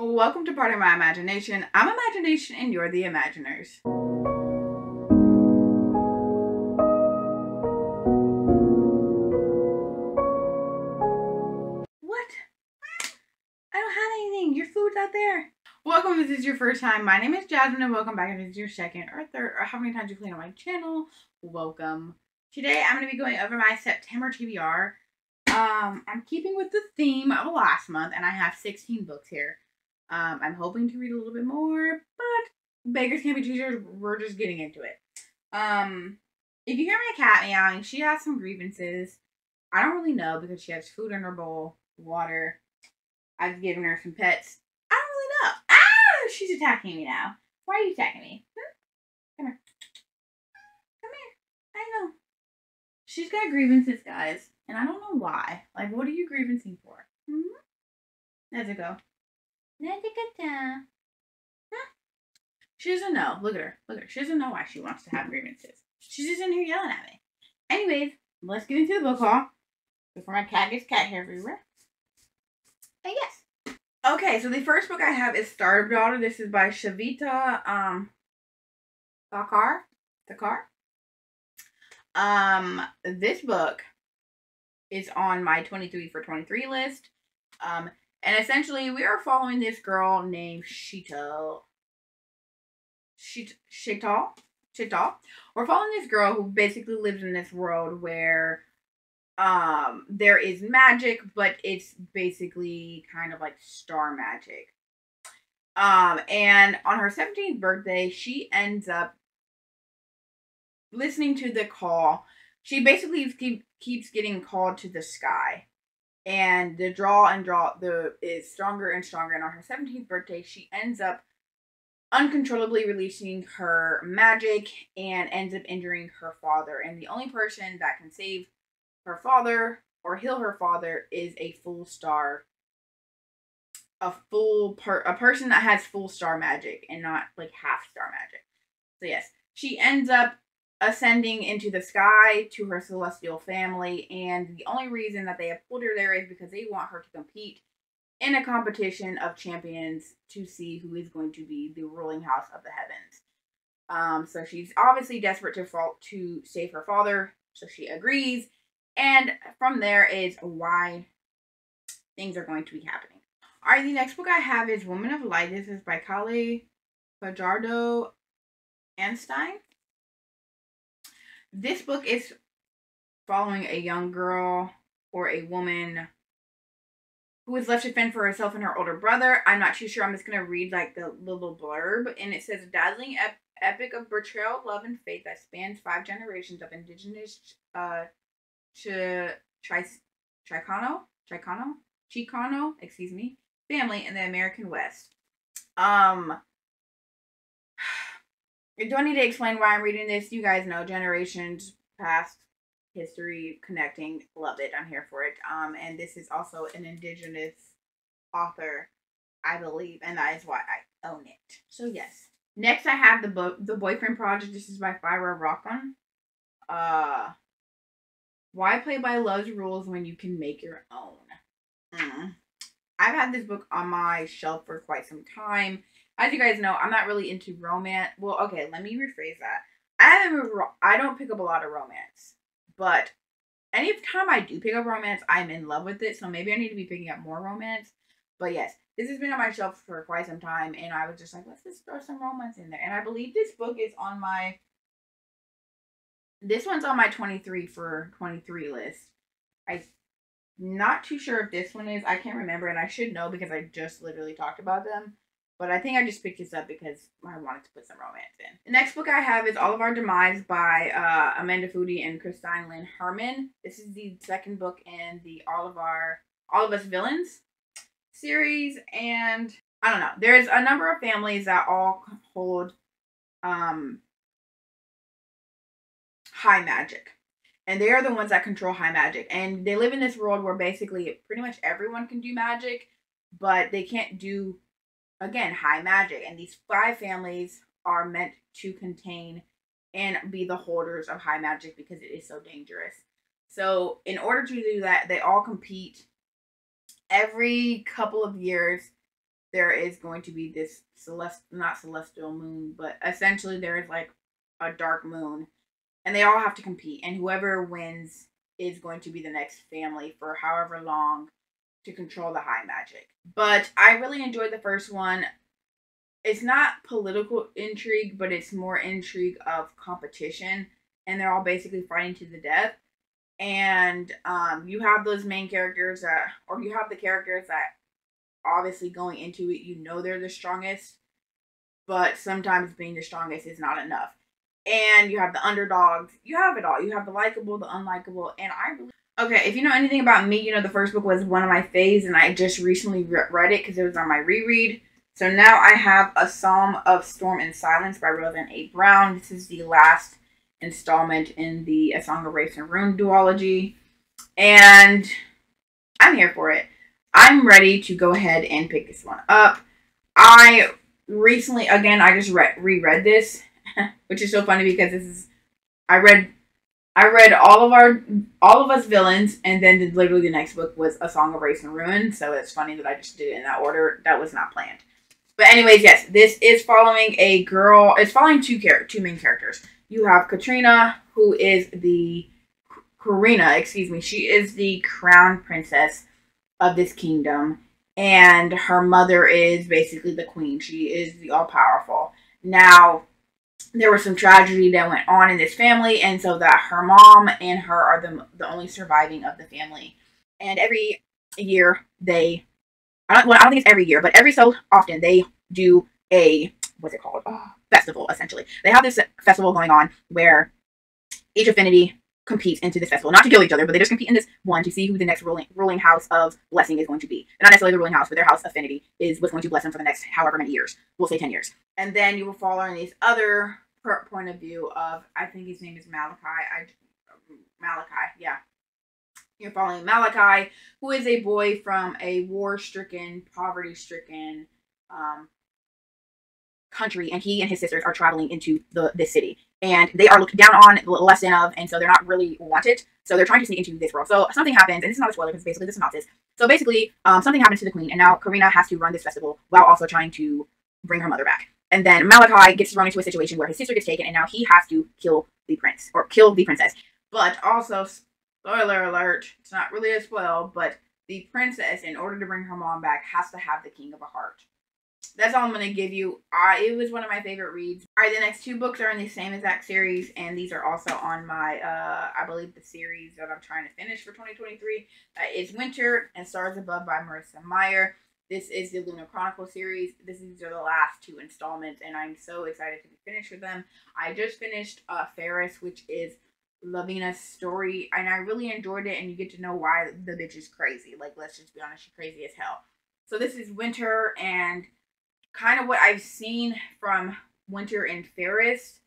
Welcome to Pardon My Imagination. I'm Imagination and you're the Imaginers. What? I don't have anything. Your food's out there. Welcome if this is your first time. My name is Jasmine and welcome back if this is your second or third or how many times you played on my channel. Welcome. Today I'm going to be going over my September TBR. Um, I'm keeping with the theme of last month and I have 16 books here. Um, I'm hoping to read a little bit more, but beggars can't be choosers. We're just getting into it. Um, if you hear my cat meowing, she has some grievances. I don't really know because she has food in her bowl, water. I've given her some pets. I don't really know. Ah, she's attacking me now. Why are you attacking me? Hmm? Come here. Come here. I know. She's got grievances, guys, and I don't know why. Like, what are you grievancing for? Hmm? Let's go. Huh? She doesn't know. Look at her. Look at her. She doesn't know why she wants to have grievances. She's just in here yelling at me. Anyways, let's get into the book haul before my cat gets cat hair everywhere. I guess. Okay, so the first book I have is Star Daughter. This is by Shveta um Thakrar. Thakrar. Um, this book is on my 23 for 23 list. Um, and essentially, we are following this girl named Shito. Shit, Shito? Shito. We're following this girl who basically lives in this world where um there is magic, but it's basically kind of like star magic. Um, and on her 17th birthday, she ends up listening to the call. She basically keep, keeps getting called to the sky and the draw and draw the is stronger and stronger. And on her 17th birthday she ends up uncontrollably releasing her magic and ends up injuring her father. And the only person that can save her father or heal her father is a full star a full per a person that has full star magic and not like half star magic. So yes she ends up ascending into the sky to her celestial family, and the only reason that they have pulled her there is because they want her to compete in a competition of champions to see who is going to be the ruling house of the heavens. Um, so she's obviously desperate to fall to save her father, so she agrees, and from there is why things are going to be happening. All right, the next book I have is Woman of Light. This is by Kali Fajardo Anstine. This book is following a young girl or a woman who is left to fend for herself and her older brother. I'm not too sure. I'm just going to read like the little blurb. And it says, dazzling ep- epic of betrayal, love, and faith that spans five generations of indigenous uh, Ch- Ch- Chicano, Chicano, Chicano, excuse me, family in the American West. Um, do I need to explain why I'm reading this? You guys know generations past history connecting. Love it. I'm here for it. Um, and this is also an indigenous author, I believe, and that is why I own it. So yes. Next, I have the book, The Boyfriend Project. This is by Farrah Rochon. Uh, why play by love's rules when you can make your own? Mm. I've had this book on my shelf for quite some time as you guys know, I'm not really into romance. Well, okay, let me rephrase that. I haven't. I don't pick up a lot of romance, but anytime I do pick up romance, I'm in love with it. So maybe I need to be picking up more romance. But yes, this has been on my shelf for quite some time, and I was just like, let's just throw some romance in there. And I believe this book is on my. This one's on my 23 for 23 list. I'm not too sure if this one is. I can't remember, and I should know because I just literally talked about them. But I think I just picked this up because I wanted to put some romance in. The next book I have is All of Our Demise by uh, Amanda Foody and Christine Lynn Herman. This is the second book in the All of Our All of Us Villains series, and I don't know. There's a number of families that all hold um, high magic. And they are the ones that control high magic. And they live in this world where basically pretty much everyone can do magic, but they can't do again, high magic. And these five families are meant to contain and be the holders of high magic because it is so dangerous. So, in order to do that, they all compete every couple of years there is going to be this celest not celestial moon, but essentially there is like a dark moon, and they all have to compete, and whoever wins is going to be the next family for however long to control the high magic. But I really enjoyed the first one. It's not political intrigue, but it's more intrigue of competition, and they're all basically fighting to the death. And um, you have those main characters that, or you have the characters that obviously going into it, you know they're the strongest, but sometimes being the strongest is not enough. And you have the underdogs. You have it all. You have the likable, the unlikable, and I really. Okay, if you know anything about me, you know the first book was one of my faves, and I just recently re- read it because it was on my reread. So now I have A Psalm of Storm and Silence by Roseanne A. Brown. This is the last installment in the A Song of Wraiths and Ruin duology. And I'm here for it. I'm ready to go ahead and pick this one up. I recently, again, I just re- reread this, which is so funny because this is, I read, I read all of our, all of us villains, and then the, literally the next book was A Song of Wraiths and Ruin. So it's funny that I just did it in that order. That was not planned. But anyways, yes, this is following a girl. It's following two char- two main characters. You have Katrina, who is the Karina, excuse me. She is the crown princess of this kingdom, and her mother is basically the queen. She is the all powerful. Now, there was some tragedy that went on in this family, and so that her mom and her are the the only surviving of the family. And every year they, I don't, well, I don't think it's every year, but every so often they do a what's it called? Oh, festival essentially. They have this festival going on where each affinity competes into this festival, not to kill each other, but they just compete in this one to see who the next ruling ruling house of blessing is going to be. not necessarily the ruling house, but their house affinity is what's going to bless them for the next however many years. We'll say ten years, and then you will follow in this other point of view of I think his name is Malachi. I Malachi, yeah. You're following Malachi, who is a boy from a war-stricken, poverty-stricken um, country, and he and his sisters are traveling into the this city and they are looked down on, less than of, and so they're not really wanted. So they're trying to sneak into this world. So something happens, and this is not a spoiler because basically the synopsis. So basically, um, something happens to the queen, and now Karina has to run this festival while also trying to bring her mother back. And then Malachi gets thrown into a situation where his sister gets taken, and now he has to kill the prince or kill the princess. But also, spoiler alert, it's not really a spoil, but the princess, in order to bring her mom back, has to have the king of a heart that's all I'm gonna give you. Uh, it was one of my favorite reads. All right, the next two books are in the same exact series, and these are also on my, uh, I believe, the series that I'm trying to finish for 2023. Uh, is Winter and Stars Above by Marissa Meyer. This is the Lunar Chronicle series. This is the last two installments, and I'm so excited to be finished with them. I just finished uh, Fairest, which is Levana's story, and I really enjoyed it. And you get to know why the bitch is crazy. Like, let's just be honest, she's crazy as hell. So this is Winter and kind of what I've seen from Winter and Fairest,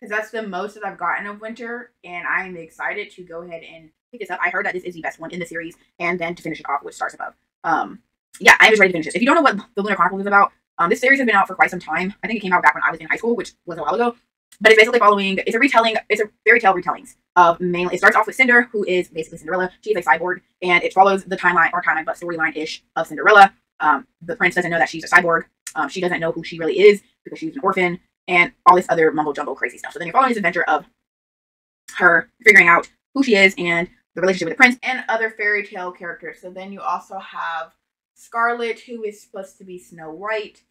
because that's the most that I've gotten of Winter, and I'm excited to go ahead and pick this up. I heard that this is the best one in the series, and then to finish it off with Stars Above. Um, yeah, I'm just ready to finish this. If you don't know what the Lunar Chronicle is about, um, this series has been out for quite some time. I think it came out back when I was in high school, which was a while ago. But it's basically following. It's a retelling. It's a fairy tale retellings of mainly. It starts off with Cinder, who is basically Cinderella. She's a cyborg, and it follows the timeline or timeline, but storyline ish of Cinderella. Um, the prince doesn't know that she's a cyborg. Um, she doesn't know who she really is because she's an orphan and all this other mumbo jumbo crazy stuff. So then you're following this adventure of her figuring out who she is and the relationship with the prince and other fairy tale characters. So then you also have Scarlet, who is supposed to be Snow White,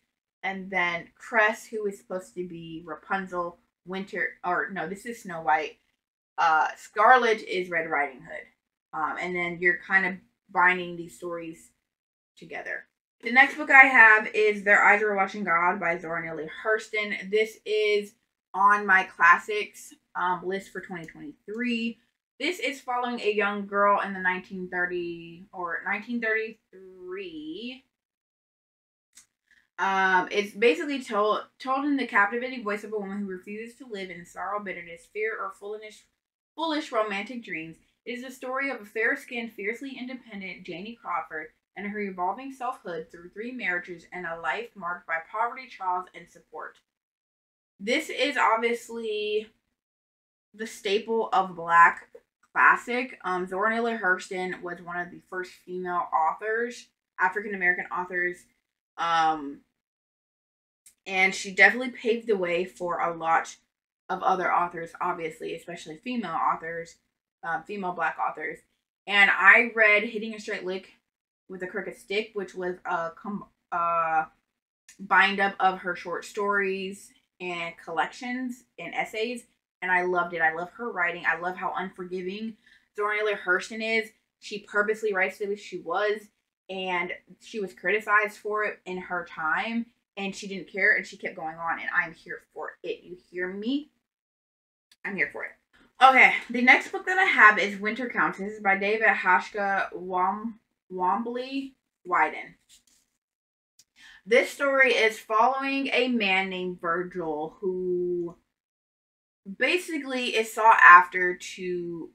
and then Cress, who is supposed to be Rapunzel. Winter, or no, this is Snow White. Uh, Scarlet is Red Riding Hood. Um, and then you're kind of binding these stories together. The next book I have is Their Eyes Are Watching God by Zora Neale Hurston. This is on my classics um, list for 2023. This is following a young girl in the 1930 or 1933. Um, it's basically told told in the captivating voice of a woman who refuses to live in sorrow, bitterness, fear, or foolish, foolish romantic dreams. It is the story of a fair-skinned, fiercely independent Janie Crawford and her evolving selfhood through three marriages and a life marked by poverty, trials, and support. This is obviously the staple of black classic. Um, Zora Neale Hurston was one of the first female authors, African American authors, Um, and she definitely paved the way for a lot of other authors, obviously, especially female authors, uh, female black authors. And I read Hitting a Straight Lick with a Crooked Stick, which was a com- uh, bind up of her short stories and collections and essays. And I loved it. I love her writing. I love how unforgiving Zora Hurston is. She purposely writes the way she was, and she was criticized for it in her time, and she didn't care, and she kept going on. And I'm here for it. You hear me? I'm here for it. Okay, the next book that I have is Winter Counts by David Heska Wom- Wanbli Weiden. This story is following a man named Virgil who basically is sought after to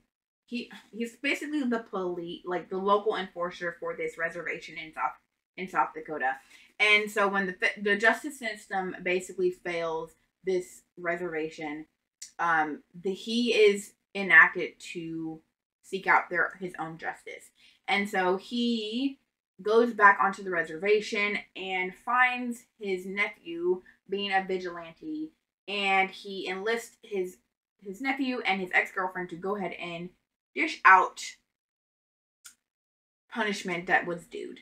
he he's basically the police like the local enforcer for this reservation in South in South Dakota. And so when the the justice system basically fails this reservation, um the he is enacted to seek out their his own justice. And so he goes back onto the reservation and finds his nephew being a vigilante and he enlists his his nephew and his ex-girlfriend to go ahead and dish out punishment that was due.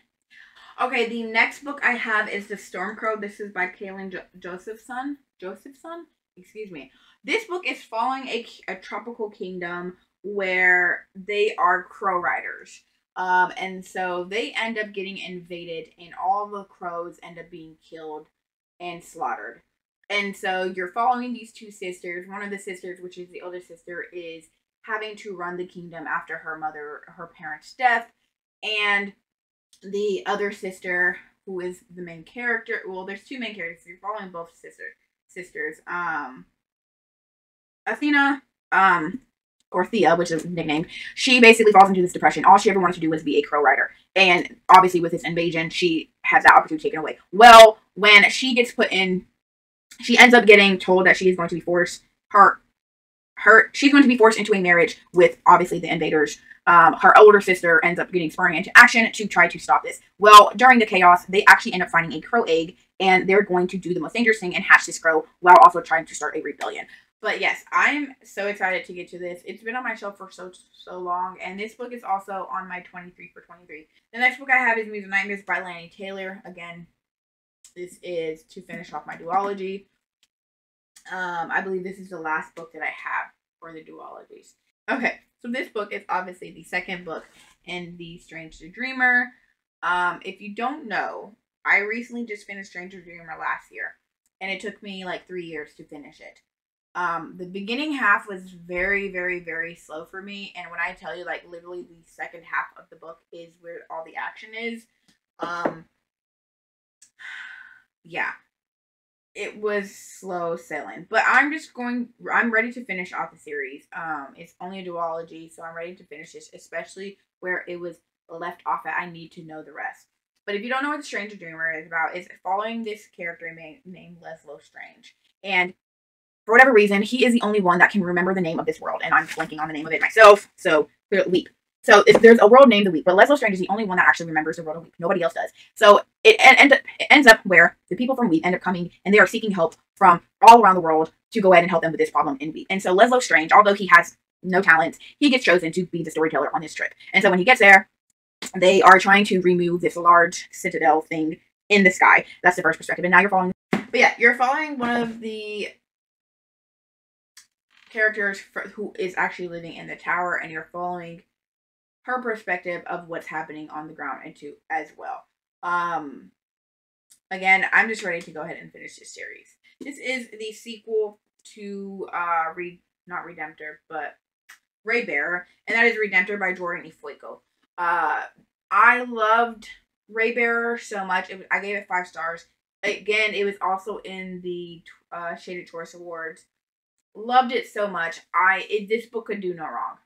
Okay, the next book I have is The Storm Crow. This is by Kalyn jo- Josephson. Josephson? Excuse me. This book is following a, a tropical kingdom where they are crow riders. Um, and so they end up getting invaded, and all the crows end up being killed and slaughtered. And so you're following these two sisters. One of the sisters, which is the older sister, is having to run the kingdom after her mother, her parents' death. And the other sister, who is the main character, well, there's two main characters. You're following both sister sisters. Um, Anthia, um, or Thea, which is nicknamed, she basically falls into this depression. All she ever wanted to do was be a crow rider. And obviously, with this invasion, she has that opportunity taken away. Well, when she gets put in, she ends up getting told that she is going to be forced, her, her, she's going to be forced into a marriage with obviously the invaders. Um, her older sister ends up getting sprung into action to try to stop this. Well, during the chaos, they actually end up finding a crow egg, and they're going to do the most dangerous thing and hatch this crow while also trying to start a rebellion. But yes, I'm so excited to get to this. It's been on my shelf for so so long, and this book is also on my 23 for 23. The next book I have is Muse Nightmares by Laini Taylor. Again, this is to finish off my duology. Um, I believe this is the last book that I have for the duologies. Okay, so this book is obviously the second book in the Strange the Dreamer. Um, if you don't know, I recently just finished Strange the Dreamer last year, and it took me like three years to finish it. Um, the beginning half was very, very, very slow for me, and when I tell you, like literally the second half of the book is where all the action is. Um, yeah, it was slow sailing, but I'm just going. I'm ready to finish off the series. Um, it's only a duology, so I'm ready to finish this, especially where it was left off at. I need to know the rest. But if you don't know what the Stranger Dreamer is about, it's following this character named, Lazlo Strange, and for whatever reason, he is the only one that can remember the name of this world, and I'm blanking on the name of it myself. So Weep. So there's a world named the Weep, but Lazlo Strange is the only one that actually remembers the world of Weep. Nobody else does. So it, end, it ends up where the people from Weep end up coming and they are seeking help from all around the world to go ahead and help them with this problem in Weep. And so Lazlo Strange, although he has no talents, he gets chosen to be the storyteller on this trip. And so when he gets there, they are trying to remove this large citadel thing in the sky. That's the first perspective. And now you're following. But yeah, you're following one of the characters for, who is actually living in the tower, and you're following her perspective of what's happening on the ground and too as well. Um, again, I'm just ready to go ahead and finish this series. This is the sequel to uh, read not Redemptor, but Ray Raybearer, and that is Redemptor by Jordan E. Fuego. Uh, I loved Raybearer so much. I gave it five stars. Again, it was also in the uh, Shaded Choice Awards loved it so much. I it, this book could do no wrong.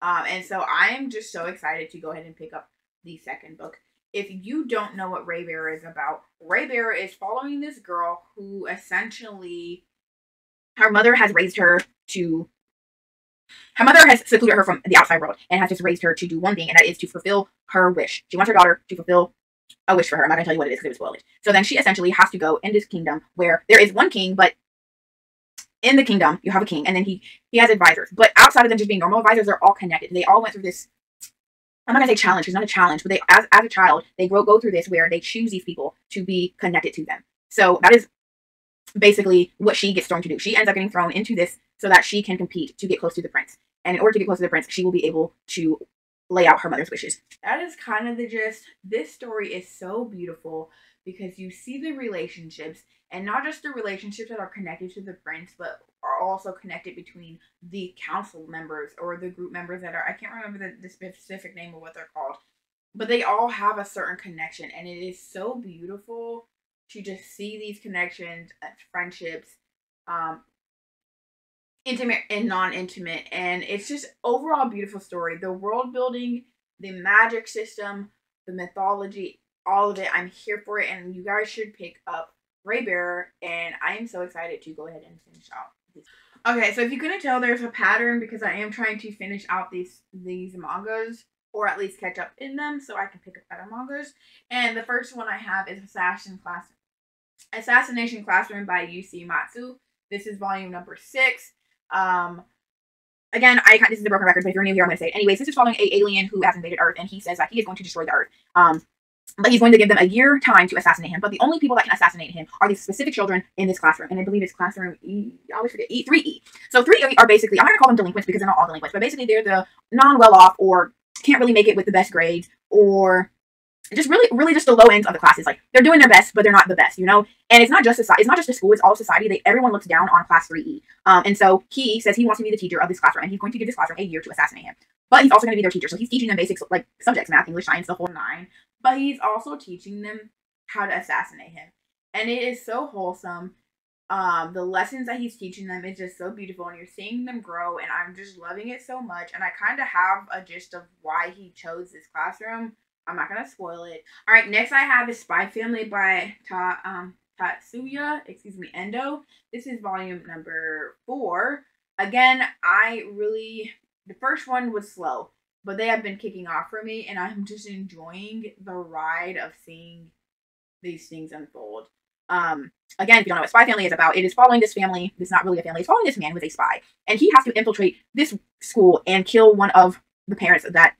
Um, and so I am just so excited to go ahead and pick up the second book. If you don't know what Ray Raybearer is about, Ray Raybearer is following this girl who essentially her mother has raised her to her mother has secluded her from the outside world and has just raised her to do one thing, and that is to fulfill her wish. She wants her daughter to fulfill a wish for her. I'm not gonna tell you what it is because it would spoil it. So then she essentially has to go in this kingdom where there is one king, but in the kingdom you have a king, and then he he has advisors. But outside of them just being normal advisors, they're all connected. They all went through this. I'm not gonna say challenge. It's not a challenge, but they as as a child they grow go through this where they choose these people to be connected to them. So that is basically what she gets thrown to do. She ends up getting thrown into this so that she can compete to get close to the prince. And in order to get close to the prince, she will be able to lay out her mother's wishes. That is kind of the gist. This story is so beautiful because you see the relationships and not just the relationships that are connected to the prince, but are also connected between the council members or the group members that are I can't remember the, the specific name of what they're called. But they all have a certain connection. And it is so beautiful to just see these connections, friendships, um, intimate and non-intimate. And it's just overall beautiful story. The world building the magic system the mythology all of it i'm here for it. And you guys should pick up Raybearer and i am so excited to go ahead and finish out okay so if you couldn't tell there's a pattern because i am trying to finish out these these mangas or at least catch up in them so i can pick up better mangas and the first one i have is assassin class assassination classroom by Yusei Matsui this is volume number six um, again, I this is a broken record, but if you're new here, I'm to say it. Anyways, this is following a alien who has invaded Earth, and he says that he is going to destroy the Earth. Um, but he's going to give them a year time to assassinate him. But the only people that can assassinate him are these specific children in this classroom. And I believe it's classroom E. I always forget E. 3E. So 3E are basically, I'm going to call them delinquents because they're not all delinquents, but basically they're the non well off or can't really make it with the best grades or just really, really just the low ends of the classes. Like they're doing their best, but they're not the best, you know. And it's not just society. It's not just a school. It's all society. They everyone looks down on class three E. Um, and so he says he wants to be the teacher of this classroom, and he's going to give this classroom a year to assassinate him. But he's also going to be their teacher, so he's teaching them basics like subjects, math, English, science, the whole nine. But he's also teaching them how to assassinate him, and it is so wholesome. Um, the lessons that he's teaching them is just so beautiful, and you're seeing them grow, and I'm just loving it so much. And I kind of have a gist of why he chose this classroom I'm not gonna spoil it. All right, next I have is Spy Family by Ta um Tatsuya, excuse me, Endo. This is volume number four. Again, I really the first one was slow, but they have been kicking off for me, and I'm just enjoying the ride of seeing these things unfold. Um, again, if you don't know what Spy Family is about, it is following this family. It's not really a family. It's following this man who's a spy, and he has to infiltrate this school and kill one of the parents that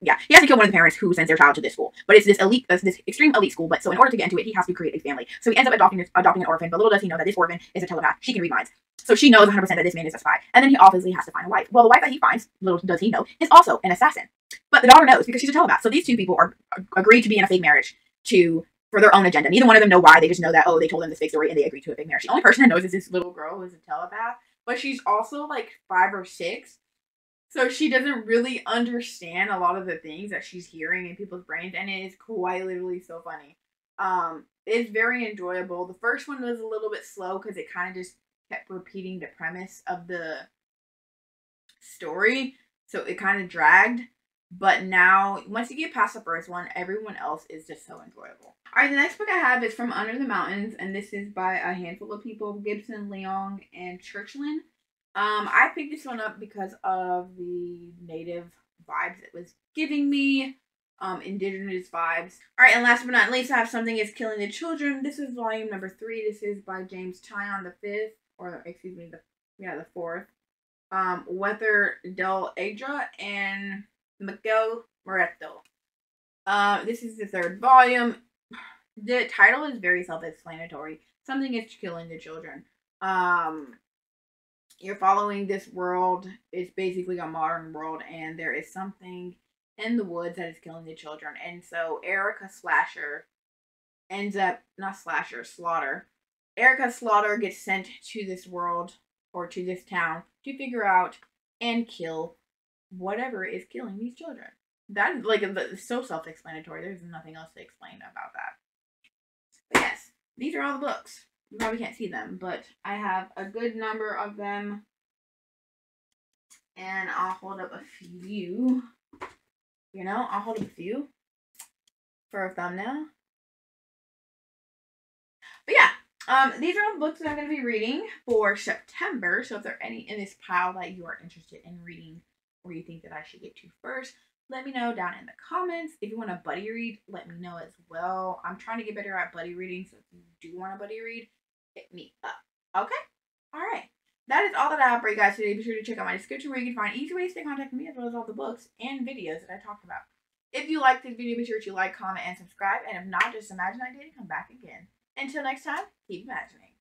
yeah, he has to kill one of the parents who sends their child to this school. But it's this elite, this extreme elite school. But so in order to get into it, he has to create a family. So he ends up adopting adopting an orphan. But little does he know that this orphan is a telepath. She can read minds. So she knows 100% that this man is a spy. And then he obviously has to find a wife. Well, the wife that he finds, little does he know, is also an assassin. But the daughter knows because she's a telepath. So these two people are, are agreed to be in a fake marriage to for their own agenda. Neither one of them know why. They just know that oh, they told them this fake story and they agreed to a fake marriage. The only person that knows is this little girl who is a telepath. But she's also like five or six. So she doesn't really understand a lot of the things that she's hearing in people's brains, and it is quite literally so funny. Um, it's very enjoyable. The first one was a little bit slow because it kind of just kept repeating the premise of the story, so it kind of dragged. But now, once you get past the first one, everyone else is just so enjoyable. All right, the next book I have is from Under the Mountains, and this is by a handful of people: Gibson, Leong, and Churchland. Um, I picked this one up because of the native vibes it was giving me. Um, indigenous vibes. Alright, and last but not least, I have Something is Killing the Children. This is volume number three. This is by James Tynion the fifth, or excuse me, the yeah, the fourth. Um, Weather Del Adra and Miquel Muerto. Uh, this is the third volume. The title is very self-explanatory. Something is killing the children. Um, you're following this world. It's basically a modern world, and there is something in the woods that is killing the children. And so Erica Slasher ends up not Slasher, Slaughter. Erica Slaughter gets sent to this world or to this town to figure out and kill whatever is killing these children. That is like so self-explanatory. There's nothing else to explain about that. But yes, these are all the books. You probably can't see them, but I have a good number of them. And I'll hold up a few. You know, I'll hold up a few for a thumbnail. But yeah, um, these are all the books that I'm going to be reading for September. So if there are any in this pile that you are interested in reading or you think that I should get to first, let me know down in the comments. If you want a buddy read, let me know as well. I'm trying to get better at buddy reading, so if you do want a buddy read, me up. Okay? All right. That is all that I have for you guys today. Be sure to check out my description where you can find easy ways to contact me as well as all the books and videos that I talked about. If you like this video, be sure to like, comment, and subscribe. And if not, just imagine I did come back again. Until next time, keep imagining.